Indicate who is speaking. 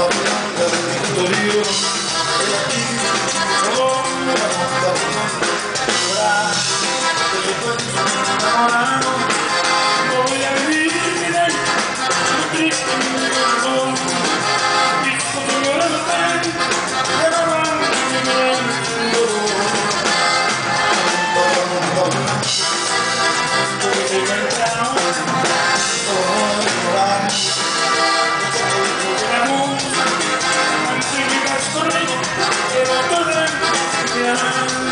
Speaker 1: Gracias. Yeah.